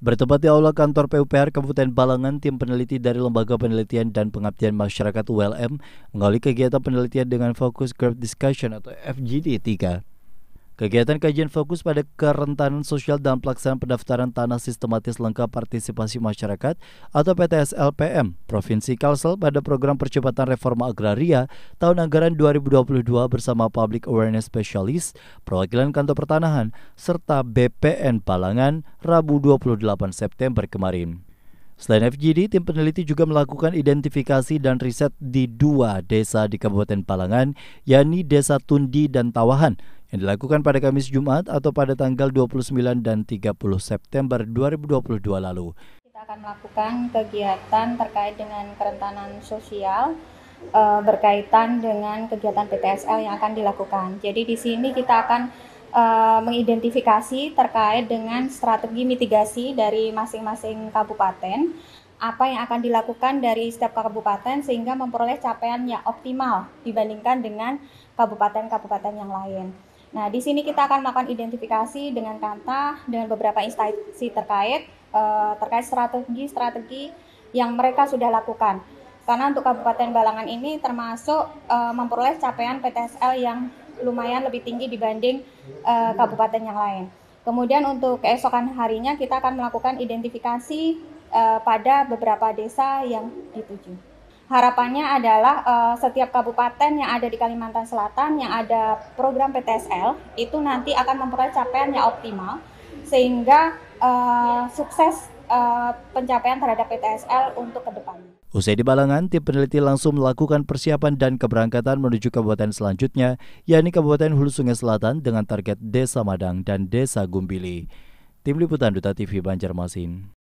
Bertempat di aula kantor PUPR Kabupaten Balangan, tim peneliti dari Lembaga Penelitian dan Pengabdian Masyarakat ULM mengawali kegiatan penelitian dengan fokus Group Discussion atau FGD 3. Kegiatan kajian fokus pada kerentanan sosial dan pelaksanaan pendaftaran tanah sistematis lengkap partisipasi masyarakat atau PTS LPM Provinsi Kalsel pada program percepatan reforma agraria tahun anggaran 2022 bersama Public Awareness Specialist, perwakilan kantor pertanahan, serta BPN Balangan Rabu 28 September kemarin. Selain FGD, tim peneliti juga melakukan identifikasi dan riset di dua desa di Kabupaten Palangan, yakni Desa Tundi dan Tawahan, yang dilakukan pada Kamis Jumat atau pada tanggal 29 dan 30 September 2022 lalu. Kita akan melakukan kegiatan terkait dengan kerentanan sosial e, berkaitan dengan kegiatan PTSL yang akan dilakukan. Jadi di sini kita akan e, mengidentifikasi terkait dengan strategi mitigasi dari masing-masing kabupaten apa yang akan dilakukan dari setiap kabupaten sehingga memperoleh capaian yang optimal dibandingkan dengan kabupaten-kabupaten yang lain. Nah, di sini kita akan melakukan identifikasi dengan kanta dengan beberapa instansi terkait uh, terkait strategi-strategi yang mereka sudah lakukan. Karena untuk Kabupaten Balangan ini termasuk uh, memperoleh capaian PTSL yang lumayan lebih tinggi dibanding uh, kabupaten yang lain. Kemudian untuk keesokan harinya kita akan melakukan identifikasi uh, pada beberapa desa yang dituju harapannya adalah uh, setiap kabupaten yang ada di Kalimantan Selatan yang ada program PTSL itu nanti akan memperoleh capaian yang optimal sehingga uh, sukses uh, pencapaian terhadap PTSL untuk ke depannya. Usai di Balangan, tim peneliti langsung melakukan persiapan dan keberangkatan menuju kabupaten selanjutnya, yakni Kabupaten Hulu Sungai Selatan dengan target Desa Madang dan Desa Gumbili. Tim Liputan Duta TV Banjarmasin.